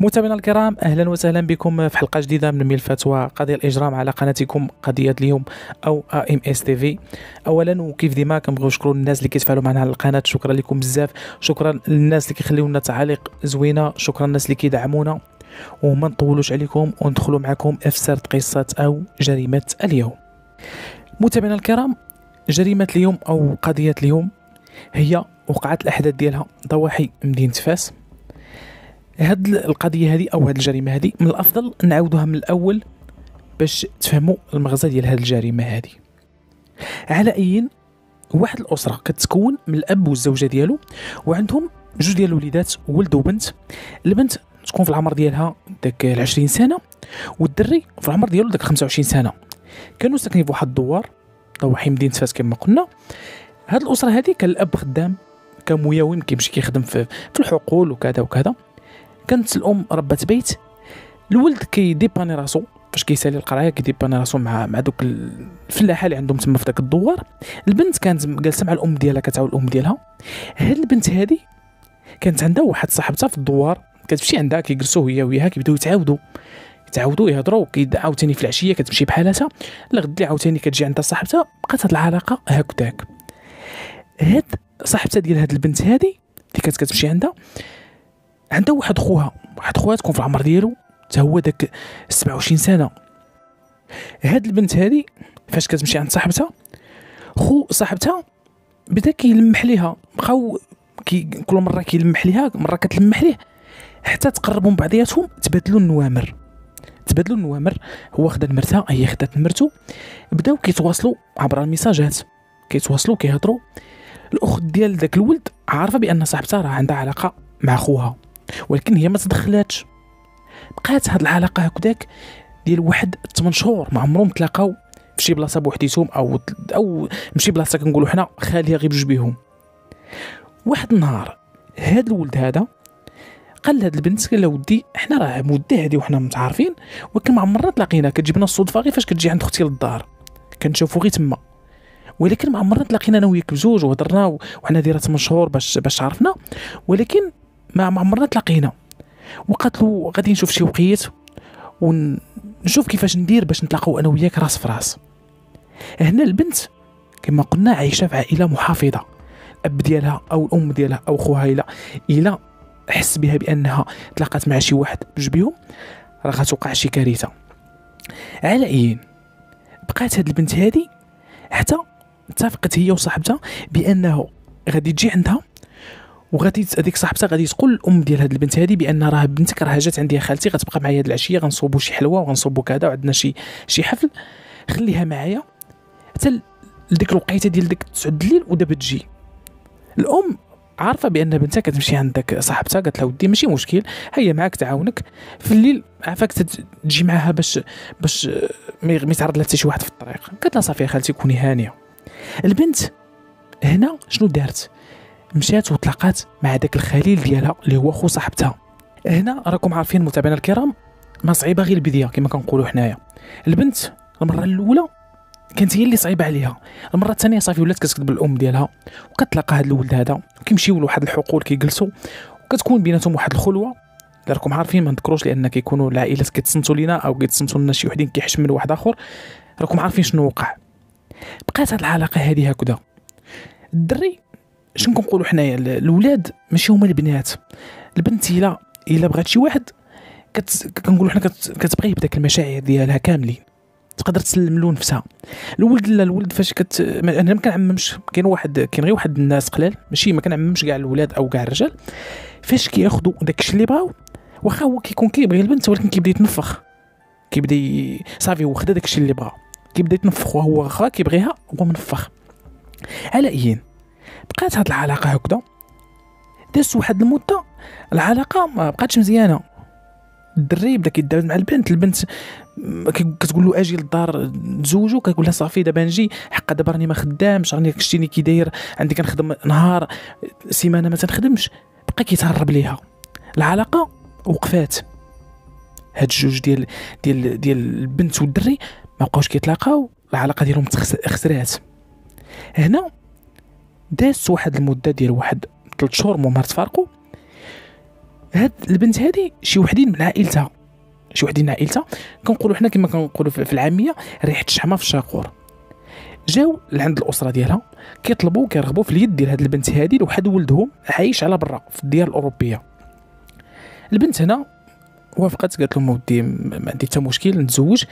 متابعينا الكرام أهلا وسهلا بكم في حلقة جديدة من ملفات وقضيه الإجرام على قناتكم قضية اليوم OMS TV. اولا وكيف ديما كنبغيو نشكروا الناس اللي كيتفاعلوا معنا على القناة شكرا لكم بزاف شكرا للناس اللي كيخليو لنا تعاليق زوينة شكرا للناس اللي كيدعمونا. وما نطولوش عليكم وندخلوا معكم في سرد قصة أو جريمة اليوم. متابعينا الكرام جريمة اليوم أو قضية اليوم هي وقعت الأحداث ديالها. ضواحي مدينة فاس. هاد القضية هذه أو هاد الجريمة هذه من الأفضل نعاودوها من الأول باش تفهموا المغزى ديال هاد الجريمة هذه على أي واحد الأسرة كتكون من الأب والزوجة ديالو وعندهم جوج ديال الوليدات ولد وبنت. البنت تكون في العمر ديالها داك 20 سنة والدري في العمر ديالو داك 25 سنة. كانوا ساكنين في واحد الدوار ضواحي مدينة فاس كما قلنا. هاد الأسرة هذه كان الأب خدام كمياوي كيمشي كيخدم في, في الحقول وكذا وكذا. كانت الأم ربة بيت. الولد كيديباني راسو فاش كيسالي القراية كيديباني راسو مع مع دوك الفلاحه اللي عندهم تما في داك الدوار. البنت كانت جالسة مع الأم ديالها كتعاون الأم ديالها. هاد البنت هادي كانت عندها واحد صاحبتها في الدوار. كتمشي عندها كيجلسوا هي وياها كيبداو يتعاودوا. يتعاودوا يهضروا عاوتاني في العشية كتمشي بحالاتها. الغد اللي عاوتاني كتجي عندها صاحبتها بقات هاد العلاقة هكذاك هاد صاحبتها ديال هاد البنت هادي اللي كانت كتمشي عندها عندها واحد خوها واحد خوها تكون في العمر ديالو حتى هو داك 27 سنة. هاد البنت هادي فاش كتمشي عند صاحبتها خو صاحبتها بدأ كيلمح ليها بقاو كي كل مرة كيلمح ليها مرة كتلمح ليه حتى تقربوا من بعضياتهم تبادلوا النوامر. تبادلوا النوامر هو خدا نمرتها هي خدات نمرتو بداو كيتواصلوا عبر الميساجات كيتواصلوا كيهضروا. الأخت ديال داك الولد عارفة بأن صاحبتها راه عندها علاقة مع خوها. ولكن هي ما تدخلاتش. بقات هاد العلاقة هكذاك ديال واحد 8 شهور ما عمرهم تلاقاو في شي بلاصة بوحديتهم أو أو مشي بلاصة كنقولوا حنا خالية غير بجوج بيهم. واحد النهار هاد الولد هذا قال لهاد البنت قال له ودي حنا راه مده هادي وحنا متعارفين ولكن ما عمرنا تلاقينا كتجيبنا الصدفة غير فاش كتجي عند أختي للدار. كنشوفو غير تما. ولكن ما عمرنا تلاقينا أنا وياك بجوج وهضرنا وحنا دايرة 8 شهور باش باش عرفنا. ولكن ما عمرنا تلاقينا. وقالت له غادي نشوف شي وقيت ونشوف كيفاش ندير باش نتلاقاو أنا وياك راس في راس. هنا البنت كما قلنا عايشة في عائلة محافظة. الأب ديالها أو الأم ديالها أو خوها إلا إلا حس بها بأنها تلاقات مع شي واحد بجوج بيهم راه غتوقع شي كارثة. على أي بقات هاد البنت هادي حتى اتفقت هي وصاحبتها بأنه غادي تجي عندها وغادي هذيك صاحبتها غادي تقول الأم ديال هاد البنت هذه بأن راه بنتك راه جات عندي خالتي غتبقى معايا هاد العشية غنصوبوا شي حلوة وغنصوبوا كذا وعندنا شي شي حفل. خليها معايا حتى لديك الوقيتة ديال ديك 9 الليل ودابا تجي. الأم عارفة بأن بنتها كتمشي عندك صاحبتها قالت لها ودي ماشي مشكل هي معاك تعاونك. في الليل عافاك تجي معاها باش باش ما يتعرض لها حتى شي واحد في الطريق. قالت لها صافي خالتي كوني هانية. البنت هنا شنو دارت؟ مشات وتلاقات مع داك الخليل ديالها اللي هو خو صاحبتها. هنا راكم عارفين متابعينا الكرام ما صعيبه غير البدايه كما كنقولوا حنايا. البنت المرة الأولى كانت هي اللي صعيبة عليها. المرة الثانية صافي ولات كتكذب الأم ديالها وكتلاقى هذا الولد هذا وكيمشيو لواحد الحقول كيجلسوا وكتكون بيناتهم واحد الخلوة. راكم عارفين ما نذكروش لأن كيكونوا العائلات كيتصنتوا لينا أو كيتصنتوا لنا شي وحدين كيحشملوا واحد آخر. راكم عارفين شنو وقع. بقات هاد العلاقة هذه هكذا. الدري شنو كنقولوا حنايا الاولاد ماشي هما البنات. البنت الا إلا بغات شي واحد كت... كنقولوا حنا كت... بداك المشاعر ديالها كاملين. تقدر تسلم له نفسها الولد لا الولد فاش كت أنا ما كنعممش. كاين واحد كاين غير واحد الناس قلال ماشي ما كنعممش كاع الولاد أو كاع الرجال. فاش كياخذوا داك الشيء اللي بغاو واخا هو كيكون كيبغي البنت ولكن كيبدا يتنفخ. كيبدا. صافي هو خدا داك الشيء اللي بغا. كيبدا يتنفخ وهو واخا كيبغيها هو منفخ. على أيين؟ بقات هاد العلاقة هكذا. دازت واحد المدة العلاقة ما بقاتش مزيانة. الدري بدا كيدابز مع البنت البنت كتقول له أجي للدار تزوجوا كتقول لها صافي دابا نجي حقا دابا راني ما خدامش راني شتيني كي داير عندي كنخدم نهار سيمانة ما تنخدمش. بقى كيتهرب ليها. العلاقة وقفات. هاد الجوج ديال ديال ديال البنت والدري ما بقاوش كيتلاقاو العلاقة ديالهم خسرات. هنا داز واحد المدة ديال واحد ثلاث شهور مهم تفارقوا هاد البنت هادي شي وحدين من عائلتها شي وحدين من عائلتها. كنقولوا حنا كما كنقولوا في العامية ريحة الشحمة في الشاقور. جاو لعند الأسرة ديالها كيطلبوا كيرغبوا في اليد ديال هاد البنت هادي لواحد ولدهم عايش على برا في الديار الأوروبية. البنت هنا وافقت قالت لهم ودي ما عندي حتى مشكل نتزوج.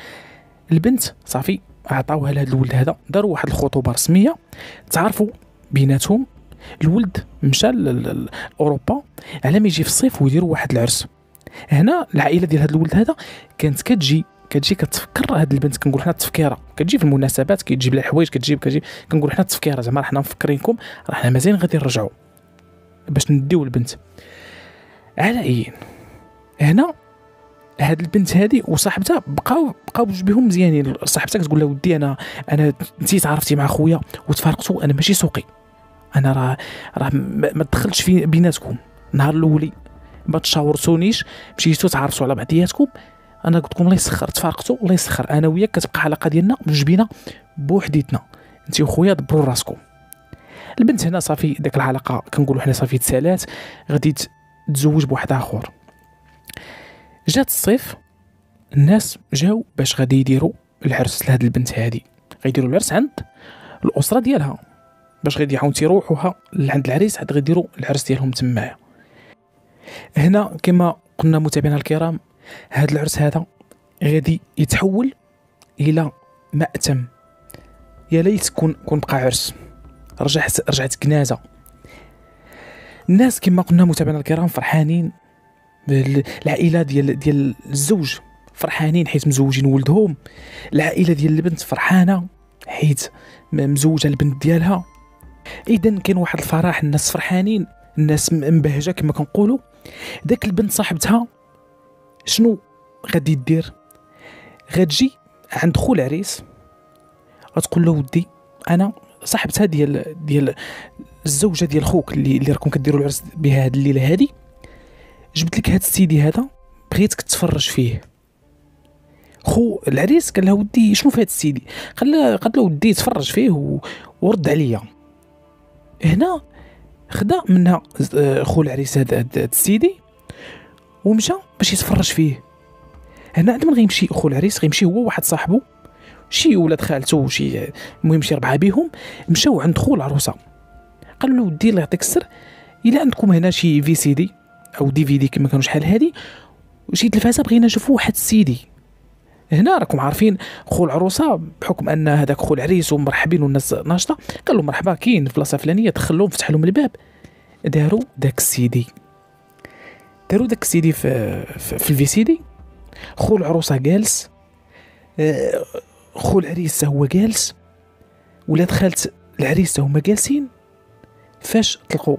البنت صافي عطاوها لهذا الولد هذا داروا واحد الخطوبة رسمية. تعرفوا بيناتهم. الولد مشى لاوروبا على ما يجي في الصيف ويديروا واحد العرس. هنا العائلة ديال هذا الولد هذا كانت كتجي كتجي كتفكر هاد البنت. كنقول حنا التفكيره كتجي في المناسبات كتجيب لها حوايج كتجيب كتجيب. كنقول حنا التفكيره زعما حنا مفكرينكم راه حنا مازال غادي نرجعوا باش نديو البنت. على أي؟ هنا هاد البنت هادي وصاحبتها بقاو بقاو بجوج بهم مزيانين. صاحبتها كتقول لها ودي أنا أنا نسيت عرفتي مع خويا وتفارقتوا أنا ماشي سوقي. أنا راه راه ما دخلتش في بيناتكم. النهار الأولي ما تشاورتونيش مشيتو تعرفتوا على بعضياتكم. أنا قلت لكم الله يسخر تفارقتوا الله يسخر. أنا وياك كتبقى علاقة ديالنا بجوج بينا بوحديتنا. انت وخويا دبروا راسكم. البنت هنا صافي داك العلاقة كنقولوا حنا صافي تسالات غادي تزوج بواحد آخر. جات الصيف الناس جاو باش غادي يديروا العرس لهاد البنت هادي. غيديروا العرس عند الأسرة ديالها باش غادي يعاود يروحوها لعند العريس عاد غيديروا العرس ديالهم تمايا هنا كما قلنا متابعينا الكرام هذا العرس هذا غادي يتحول إلى مأتم. يا ليت كون كون بقى عرس. رجعت رجعت كنازه الناس كما قلنا متابعينا الكرام فرحانين العائلة ديال ديال الزوج فرحانين حيت مزوجين ولدهم. العائلة ديال البنت فرحانة حيت مزوجة البنت ديالها. اذا كاين واحد الفرح الناس فرحانين الناس مبهجه كما كنقولوا. داك البنت صاحبتها شنو غادي دير؟ غتجي عند خو العريس غتقول له ودي أنا صاحبتها ديال ديال الزوجة ديال خوك اللي اللي راكم كديروا العرس بها هاد الليلة هادي. جبت لك هاد السيدي هذا بغيتك تفرج فيه. خو العريس قال له ودي شنو في هاد السيدي؟ قال قال له ودي تفرج فيه و... ورد عليا. هنا خدا منها آه، خو العريس هذا السيدي ومشى باش يتفرج فيه. هنا عندما غيمشي خو العريس غيمشي هو واحد صاحبو شي ولاد خالته شي المهم شي ربعة بيهم مشاو عند خو العروسة. قال له ودي الله يعطيك السر إلا عندكم هنا شي في سي دي أو دي في دي كما كانوا شحال هادي وشي تلفازة بغينا نشوفوا واحد السيدي. هنا راكم عارفين خو العروسة بحكم أن هذاك خو العريس ومرحبين والناس ناشطة قال مرحبا كاين في بلاصة فلانية دخلهم فتح لهم الباب. داروا داك السيدي. داروا داك السيدي في في, في ال VCD خو العروسة جالس. آه، خو العريس هو جالس. ولاد خالت العريس هما جالسين. فاش طلقوا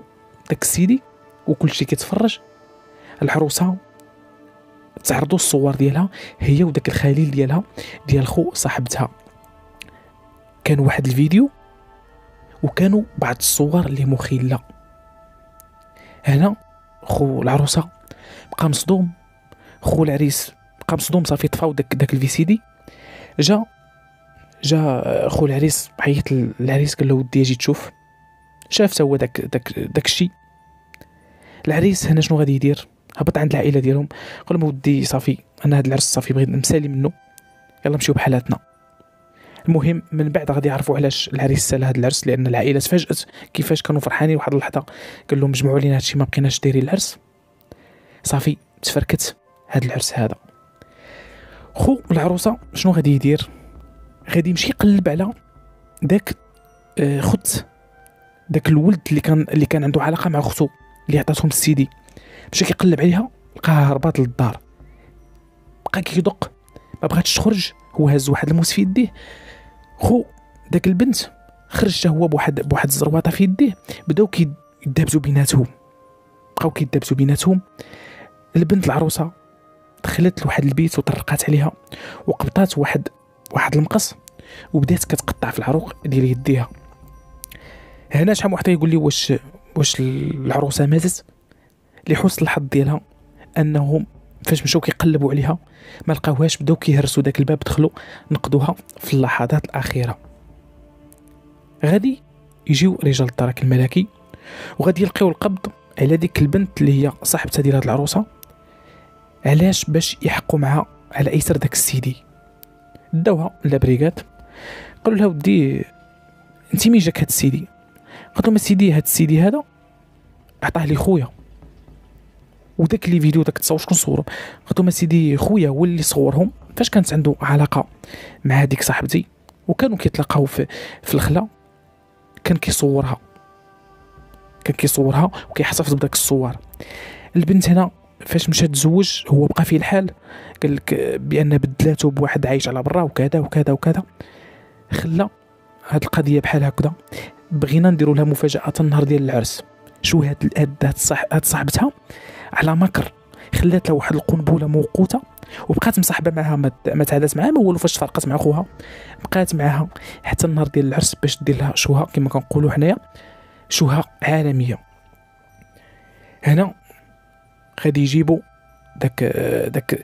داك السيدي؟ وكل شيء كيتفرج. العروسة تعرضوا الصور ديالها هي وداك الخليل ديالها ديال خو صاحبتها. كان واحد الفيديو وكانوا بعض الصور اللي مخيلة. هنا خو العروسة بقى مصدوم. خو العريس بقى مصدوم صافي طفاو داك داك ال VCD جا جا خو العريس عيط العريس قال له ودي أجي تشوف. شاف هو داك داك داك الشيء العريس هنا شنو غادي يدير؟ هبط عند العائلة ديالهم قال لهم ودي صافي أنا هذا العرس صافي بغيت نسالي منه يلا نمشيو بحالاتنا. المهم من بعد غادي يعرفوا علاش العريس سال هذا العرس لأن العائلة تفاجأت كيفاش كانوا فرحانين واحد اللحظة. قال لهم جمعوا لينا هادشي ما بقيناش دايرين العرس. صافي تفركت هذا العرس هذا. خو العروسة شنو غادي يدير؟ غادي يمشي يقلب على داك آه، خت داك الولد اللي كان اللي كان عنده علاقة مع اختو اللي عطاتهم السيدي مشى كيقلب عليها لقاها هربات للدار. بقى كيدق ما بغاتش تخرج هو هز واحد الموس في يديه. خو داك البنت خرج هو بواحد بواحد الزرواطه في يديه. بداو كيدابزوا بيناتهم. بقاو كيدابزوا بيناتهم. البنت العروسة دخلت لواحد البيت وطرقات عليها وقبطات واحد واحد المقص وبدات كتقطع في العروق ديال يديها. هنا شحال واحد يقول لي واش واش العروسة ماتت لحسن الحظ ديالها انهم فاش مشاو كيقلبوا عليها ما لقاوهاش بداو كيهرسوا داك الباب دخلوا نقضوها في اللحظات الأخيرة. غادي يجيو رجال الدرك الملكي وغادي يلقيو القبض على ديك البنت اللي هي صاحبتها ديال هاد العروسة. علاش؟ باش يحقوا معها على أيسر داك السيدي. داوها لابريغات قالوا لها ودي انت مين جاك هاد السيدي؟ قالت لهم السيدي هاد السيدي هذا عطاه لي خويا. وداك لي فيديو داك التصاور شكون صورهم قلت لهم سيدي خويا هو اللي صورهم. فاش كانت عنده علاقة مع هذيك صاحبتي وكانوا كيتلاقاو في في الخلا كان كيصورها. كان كيصورها وكيحتفظ بداك الصور. البنت هنا فاش مشى تزوج هو بقى فيه الحال. قال لك بأن بدلاته بواحد عايش على برا وكذا وكذا وكذا. خلى هاد القضية بحال هكذا بغينا نديروا لها مفاجأة النهار ديال العرس. شو هاد هاد هاد صاحبتها؟ على مكر. خلات له واحد القنبلة موقوتة وبقات مصاحبة معها ما تعادات معها ما والو فاش تفرقت مع خوها. بقات معها حتى النهار ديال العرس باش دير لها شوها كما كنقولوا حنايا شوها عالمية. هنا غادي يجيبوا داك داك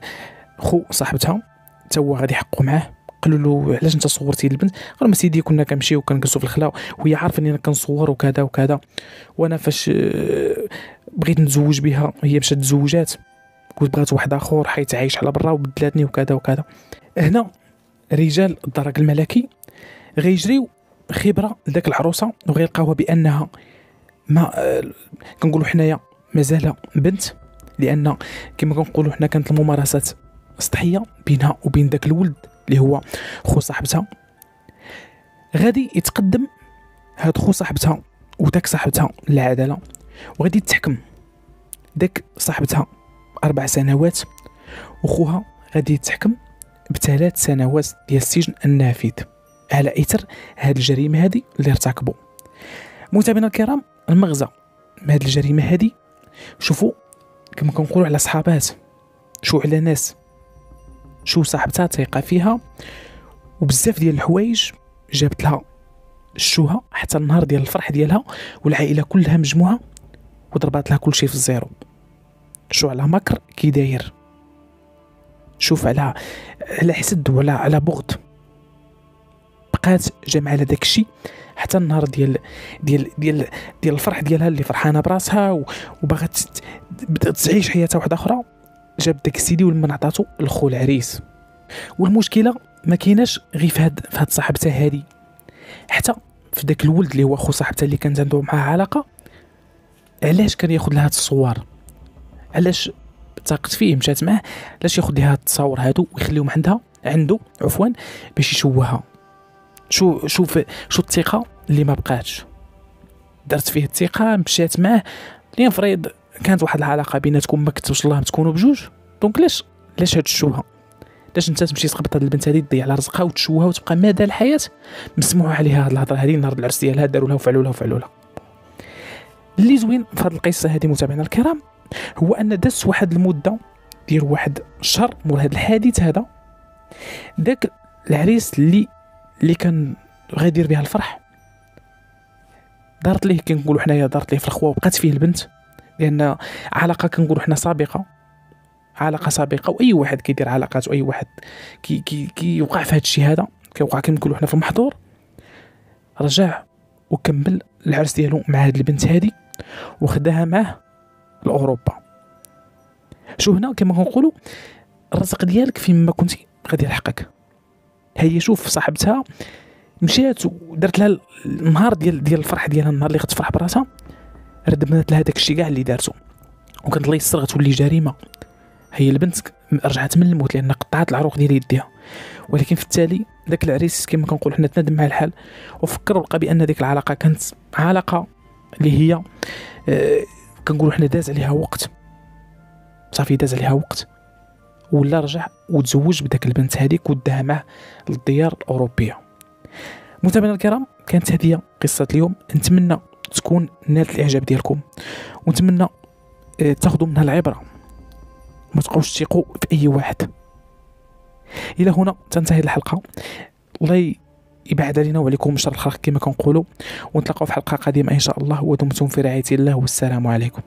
خو صاحبتها تا هو غادي يحقوا معاه. قالوا له علاش انت صورتي البنت قال ما سيدي كنا كنمشيو كنجلسوا في الخلا وهي عارفة إني كنصور وكذا وكذا وأنا فاش آه، بغيت نتزوج بها هي مشات تزوجات قلت بغات واحد آخر حيت عايش على برا وبدلاتني وكذا وكذا. هنا رجال الدرك الملكي غيجريو خبرة لذاك العروسة وغيلقاوها بأنها ما آه، كنقولوا حنايا مازال بنت لأن كما كنقولوا حنا كانت الممارسات سطحية بينها وبين ذاك الولد. اللي هو خو صاحبتها. غادي يتقدم هاد خو صاحبتها وداك صاحبتها للعدالة وغادي تحكم داك صاحبتها أربع سنوات وخوها غادي يتحكم بثلاث سنوات ديال السجن النافذ على إثر هاد الجريمة هادي اللي ارتكبوا متابعينا الكرام المغزى من هاد الجريمة هادي شوفوا كما كنقولوا على صحابات شوف على ناس. شوف صاحبتها تايقة فيها وبزاف ديال الحوايج جابت لها الشوهة حتى النهار ديال الفرح ديالها والعائلة كلها مجموعة وضربات لها كل شيء في ال zéro. شوف على مكر كي داير؟ شوف على على حسد ولا على بغض. بقات جامعة على داك الشيء حتى النهار ديال ديال ديال ديال الفرح ديالها اللي فرحانة براسها وباغا تعيش حياتها واحدة أخرى. جاب داك السيدي ولما عطاتو الخو العريس. والمشكلة ما كايناش غير في هاد في هاد صاحبتها هادي. حتى في داك الولد اللي هو خو صاحبتها اللي كانت عنده معاه علاقة علاش كان ياخذ لها هاد الصور؟ علاش تاقت فيه مشات معاه؟ علاش ياخذ لها هاد التصاور هادو ويخليهم عندها عنده عفوا باش يشوهها؟ شو شوف شو الثقة اللي ما بقاتش. درت فيه الثقة مشات معاه. فريد كانت واحد العلاقة بيناتكم ما كتبش الله تكونوا بجوج. donc علاش علاش هاد الشوهة؟ علاش انت تمشي تقبط هاد البنت هادي تضيع على رزقها وتشوهها وتبقى مدى الحياة؟ مسموح عليها هاد الهضرة هادي نهار العرس ديالها داروا لها وفعلوا لها وفعلوا لها. اللي زوين في هاد القصة هادي متابعينا الكرام هو أن دازت واحد المدة ديال واحد الشهر مور هاد الحادث هذا داك العريس اللي اللي كان غيدير بها الفرح دارت ليه كنقولوا حنايا دارت ليه في الخوا وبقات فيه البنت. لأن علاقة كنقولوا حنا سابقة علاقة سابقة وأي واحد كيدير علاقات وأي واحد كي كي كيوقع في هذا الشيء هذا كيوقع كما نقولوا حنا في المحظور رجع وكمل العرس ديالو مع هاد البنت هادي وخداها معاه لأوروبا. شو هنا؟ كما كنقولوا الرزق ديالك فيما كنتي غادي يلحقك. هي شوف صاحبتها مشات ودرت لها النهار ديال ديال الفرح ديالها النهار اللي غتفرح براسها ردمت لها داك الشيء كاع اللي دارته وكانت الله يسر غتولي جريمة. هي البنت رجعت من الموت لأن قطعت العروق ديال يديها. ولكن في التالي ذاك العريس كما كنقول حنا تندم مع الحال وفكر ولقى بأن ديك العلاقة كانت علاقة اللي هي آه كنقولوا حنا داز عليها وقت. صافي داز عليها وقت. ولا رجع وتزوج بداك البنت هذيك وداها معه للديار الأوروبية. متابعينا الكرام كانت هذه قصة اليوم. نتمنى تكون نالت الإعجاب ديالكم. ونتمنى آه، تاخذوا منها العبرة. ما تبقاوش تثقوا في أي واحد. إلى هنا تنتهي الحلقة. الله يبعد علينا وعليكم شر الخلق كما كنقولوا. ونتلاقاو في حلقة قادمة إن شاء الله. ودمتم في رعاية الله والسلام عليكم.